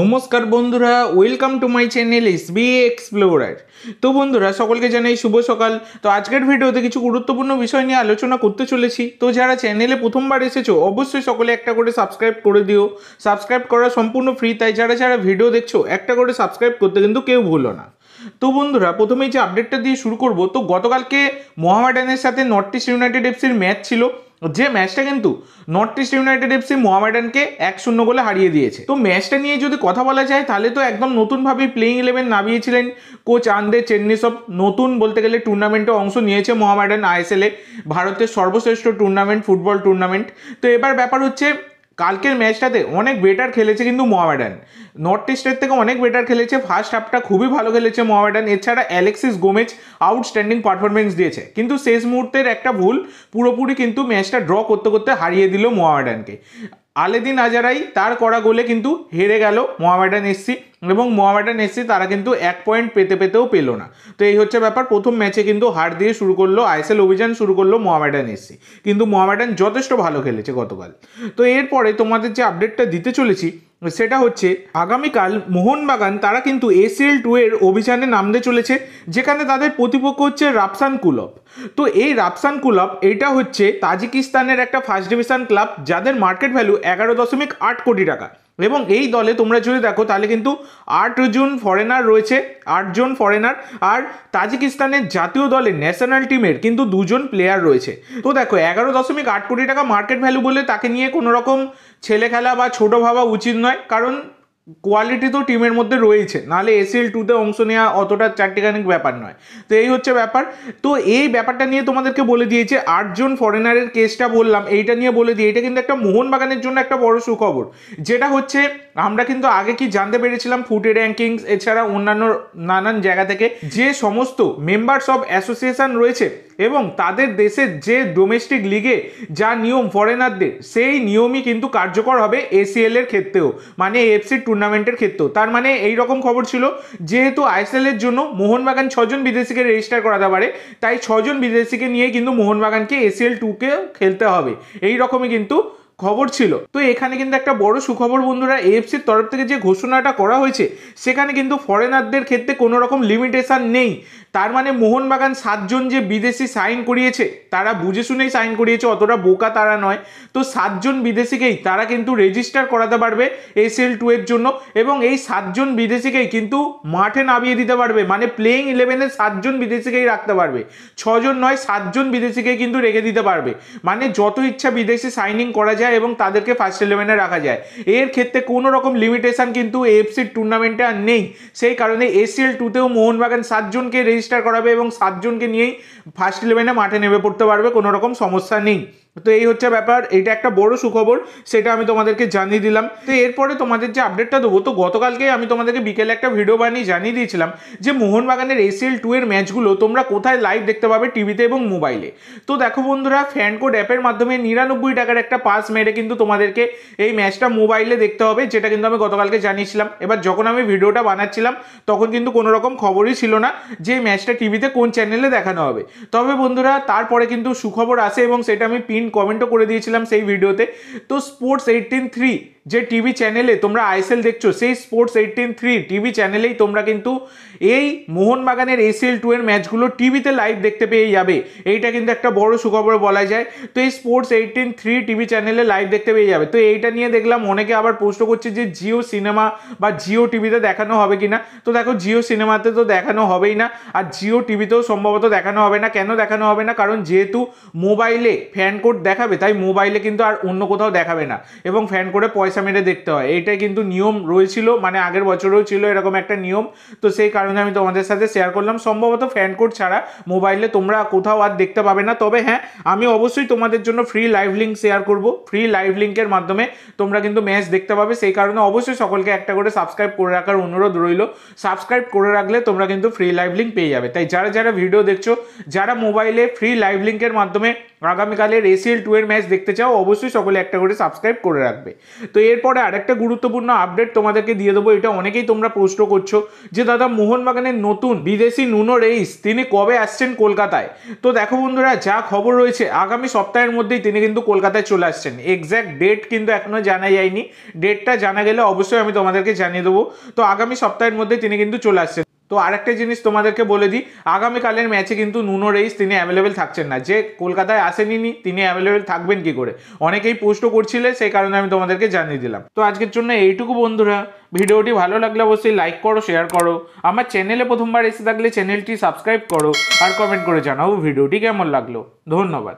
নমস্কার বন্ধুরা welcome to my channel S B explorer তো বন্ধুরা, সকলকে জানাই শুভ সকাল। তো আজকের ভিডিওতে কিছু গুরুত্বপূর্ণ বিষয় নিয়ে আলোচনা করতে চলেছি। তো যারা চ্যানেলে প্রথমবার এসেছ, অবশ্যই সকলে একটা করে সাবস্ক্রাইব করে দিও। সাবস্ক্রাইব করা সম্পূর্ণ ফ্রি তাই যারা যারা ভিডিও দেখছ, একটা করে সাবস্ক্রাইব করতে কিন্তু কেউ ভুলো না। তো বন্ধুরা, প্রথমেই যে আপডেটটা দিয়ে শুরু করব, তো গতকালকে মোহামেডানের সাথে নর্থ ইস্ট ইউনাইটেড এফসির ম্যাচ ছিল। যে ম্যাচটা কিন্তু নর্থ ইস্ট ইউনাইটেড এফসি মোহামেডানকে এক শূন্য গোলে হারিয়ে দিয়েছে। তো ম্যাচটা নিয়ে যদি কথা বলা যায়, তাহলে তো একদম নতুনভাবেই প্লেইং ইলেভেন নামিয়েছিলেন কোচ আন্দে চেন্নি সব। নতুন বলতে গেলে টুর্নামেন্টে অংশ নিয়েছে মোহামেডান আইএসএলে ভারতের সর্বশ্রেষ্ঠ টুর্নামেন্ট ফুটবল টুর্নামেন্ট তো এবার ব্যাপার হচ্ছে কালকের ম্যাচটাতে অনেক বেটার খেলেছে কিন্তু মোহামেডান। নর্থ ইস্টের থেকে অনেক বেটার খেলেছে ফার্স্ট হাফটা খুবই ভালো খেলেছে মোহামেডান। এছাড়া অ্যালেক্সিস গোমেজ আউটস্ট্যান্ডিং পারফরমেন্স দিয়েছে। কিন্তু শেষ মুহূর্তের একটা ভুল, পুরোপুরি কিন্তু ম্যাচটা ড্র করতে করতে হারিয়ে দিল মোহামেডানকে। আলেদিন আজারাই তার করা গোলে কিন্তু হেরে গেল মোহামেডান এসসি এবং মোহামেডান এসসি তারা কিন্তু এক পয়েন্ট পেতে পেতেও পেল না। তো এই হচ্ছে ব্যাপার। প্রথম ম্যাচে কিন্তু হার দিয়ে শুরু করল, আইএসএল অভিযান শুরু করল মোহামেডান এসসি কিন্তু মোহামেডান যথেষ্ট ভালো খেলেছে গতকাল। তো এরপরে তোমাদের যে আপডেটটা দিতে চলেছি সেটা হচ্ছে, আগামীকাল মোহনবাগান, তারা কিন্তু এসিএল টু এর অভিযানে নামতে চলেছে, যেখানে তাদের প্রতিপক্ষ হচ্ছে রাফসান কুলব তো এই রাফসান কুলব এটা হচ্ছে তাজিকিস্তানের একটা ফার্স্ট ডিভিশন ক্লাব যাদের মার্কেট ভ্যালু এগারো দশমিক আট কোটি টাকা। এবং এই দলে তোমরা যদি দেখো, তাহলে কিন্তু আটজন ফরেনার রয়েছে আটজন ফরেনার আর তাজিকিস্তানের জাতীয় দলের ন্যাশনাল টিমের কিন্তু দুজন প্লেয়ার রয়েছে। তো দেখো, এগারো দশমিক আট কোটি টাকা মার্কেট ভ্যালু বলে তাকে নিয়ে কোনো রকম ছেলে খেলা বা ছোটো ভাবা উচিত নয়, কারণ কোয়ালিটি তো টিমের মধ্যে রয়েছে নাহলে এসিএল টুতে অংশ নেওয়া অতটা চারটিখানিক ব্যাপার নয়। তো এই হচ্ছে ব্যাপার। তো এই ব্যাপারটা নিয়ে তোমাদেরকে বলে দিয়েছে আটজন ফরেনারের কেসটা বললাম। এইটা নিয়ে বলে দিই এটা কিন্তু একটা মোহনবাগানের জন্য একটা বড় সুখবর। যেটা হচ্ছে আমরা কিন্তু আগে কি জানতে পেরেছিলাম ফুটে র্যাঙ্কিংস এছাড়া অন্যান্য নানান জায়গা থেকে যে সমস্ত মেম্বার্স অব অ্যাসোসিয়েশন রয়েছে এবং তাদের দেশের যে ডোমেস্টিক লিগে যা নিয়ম ফরেনারদের সেই নিয়মই কিন্তু কার্যকর হবে এসিএল এর ক্ষেত্রেও মানে এফসি টুর্নামেন্টের ক্ষেত্রেও। তার মানে এই রকম খবর ছিল, যেহেতু আইএসএল এর জন্য মোহনবাগান ছজন বিদেশিকে রেজিস্টার করাতে পারে, তাই ছজন বিদেশিকে নিয়ে কিন্তু মোহনবাগানকে এসিএল টুকে খেলতে হবে। এই রকমই কিন্তু খবর ছিল। তো এখানে কিন্তু একটা বড় সুখবর বন্ধুরা এএফসির তরফ থেকে যে ঘোষণাটা করা হয়েছে, সেখানে কিন্তু ফরেনারদের ক্ষেত্রে কোনো রকম লিমিটেশন নেই। তার মানে মোহনবাগান সাতজন যে বিদেশি সাইন করিয়েছে, তারা বুঝে শুনেই সাইন করিয়েছে, অতটা বোকা তারা নয়। তো সাতজন বিদেশিকেই তারা কিন্তু রেজিস্টার করাতে পারবে এসএল টু এর জন্য এবং এই সাতজন বিদেশিকেই কিন্তু মাঠে নামিয়ে দিতে পারবে। মানে প্লেইং ইলেভেনে সাতজন বিদেশিকেই রাখতে পারবে। ছজন নয়, সাতজন বিদেশিকেই কিন্তু রেখে দিতে পারবে। মানে যত ইচ্ছা বিদেশি সাইনিং করা যায় এবং তাদেরকে ফার্স্ট ইলেভেনে রাখা যায়। এর ক্ষেত্রে কোনো রকম লিমিটেশান কিন্তু এফসির টুর্নামেন্টে আর নেই। সেই কারণে এসিএল টুতেও মোহনবাগান সাতজনকে রেজিস্টার করাবে এবং সাতজনকে নিয়েই ফার্স্ট ইলেভেনে মাঠে নেমে পড়তে পারবে, কোনো রকম সমস্যা নেই। তো এই হচ্ছে ব্যাপার এটা একটা বড় সুখবর, সেটা আমি তোমাদেরকে জানিয়ে দিলাম। তো এরপরে তোমাদের যে আপডেটটা দেবো, তো গতকালকে আমি তোমাদেরকে বিকেলে একটা ভিডিও বানিয়ে জানিয়ে দিয়েছিলাম যে মোহনবাগানের এসিএল টু এর ম্যাচগুলো তোমরা কোথায় লাইভ দেখতে পাবে টিভিতে এবং মোবাইলে তো দেখো বন্ধুরা ফ্যান কোড অ্যাপের মাধ্যমে নিরানব্বই টাকার একটা পাস মেরে কিন্তু তোমাদেরকে এই ম্যাচটা মোবাইলে দেখতে হবে, যেটা কিন্তু আমি গতকালকে জানিয়েছিলাম। এবার যখন আমি ভিডিওটা বানাচ্ছিলাম, তখন কিন্তু কোনো রকম খবরই ছিল না যে ম্যাচটা টিভিতে কোন চ্যানেলে দেখানো হবে। তবে বন্ধুরা, তারপরে কিন্তু সুখবর আসে এবং সেটা আমি পিন কমেন্টও করে দিয়েছিলাম সেই ভিডিওতে তো স্পোর্টস এইটিন থ্রি যে টিভি চ্যানেলে তোমরা আইএসএল দেখছ, সেই স্পোর্টস এইটিন থ্রি টিভি চ্যানেলেই তোমরা কিন্তু এই মোহনবাগানের এসিএল টু এর ম্যাচগুলো টিভিতে লাইভ দেখতে পেয়ে যাবে। এইটা কিন্তু একটা বড় সুখবর বলা যায়। তো এই স্পোর্টস এইটিন থ্রি টিভি চ্যানেলে লাইভ দেখতে পেয়ে যাবে। তো এইটা নিয়ে দেখলাম, অনেকে আবার প্রশ্ন করছে যে জিও সিনেমা বা জিও টিভিতে দেখানো হবে কিনা? তো দেখো জিও সিনেমাতে তো দেখানো হবেই না, আর জিও টিভিতেও সম্ভবত দেখানো হবে না। কেন দেখানো হবে না? কারণ যেহেতু মোবাইলে ফ্যান কোড দেখাবে, তাই মোবাইলে কিন্তু আর অন্য কোথাও দেখাবে না। এবং ফ্যান কোডে পয়সা মেরে দেখতে হয়। এইটাই কিন্তু নিয়ম রয়েছিল মানে আগের বছরেও ছিল এরকম একটা নিয়ম। তো সেই কারণে আমি তোমাদের সাথে শেয়ার করলাম। সম্ভবত ফ্যান কোড ছাড়া মোবাইলে তোমরা কোথাও আর দেখতে পাবে না। তবে হ্যাঁ আমি অবশ্যই তোমাদের জন্য ফ্রি লাইভ লিঙ্ক শেয়ার করব। ফ্রি লাইভ লিঙ্কের মাধ্যমে তোমরা কিন্তু ম্যাচ দেখতে পাবে। সেই কারণে অবশ্যই সকলকে একটা করে সাবস্ক্রাইব করে রাখার অনুরোধ রইল। সাবস্ক্রাইব করে রাখলে তোমরা কিন্তু ফ্রি লাইভ লিঙ্ক পেয়ে যাবে। তাই যারা যারা ভিডিও দেখছ, যারা মোবাইলে ফ্রি লাইভ লিঙ্কের মাধ্যমে আগামীকালের আইপিএল টু এর ম্যাচ দেখতে চাও, অবশ্যই সকলে একটা করে সাবস্ক্রাইব করে রাখবে। তো এরপরে আরেকটা গুরুত্বপূর্ণ আপডেট তোমাদেরকে দিয়ে দেবো, এটা অনেকেই তোমরা প্রশ্ন করছ যে, দাদা মোহনবাগানের নতুন বিদেশি নুনো রেইস তিনি কবে আসছেন কলকাতায়? তো দেখো বন্ধুরা, যা খবর রয়েছে, আগামী সপ্তাহের মধ্যেই তিনি কিন্তু কলকাতায় চলে আসছেন। এক্স্যাক্ট ডেট কিন্তু এখনও জানা যায়নি। ডেটটা জানা গেলে অবশ্যই আমি তোমাদেরকে জানিয়ে দেবো। তো আগামী সপ্তাহের মধ্যে তিনি কিন্তু চলে আসছেন। তো আরেকটা জিনিস তোমাদেরকে বলে দিই, আগামীকালের ম্যাচে কিন্তু নুনো রেইস তিনি অ্যাভেলেবেল থাকছেন না। যে কলকাতায় আসেনি তিনি অ্যাভেলেবেল থাকবেন কি করে? অনেকেই পোস্টও করছিলে, সেই কারণে আমি তোমাদেরকে জানিয়ে দিলাম। তো আজকের জন্য এইটুকু বন্ধুরা। ভিডিওটি ভালো লাগলে অবশ্যই লাইক করো শেয়ার করো। আমার চ্যানেলে প্রথমবার এসে থাকলে চ্যানেলটি সাবস্ক্রাইব করো আর কমেন্ট করে জানাও ভিডিওটি কেমন লাগল। ধন্যবাদ।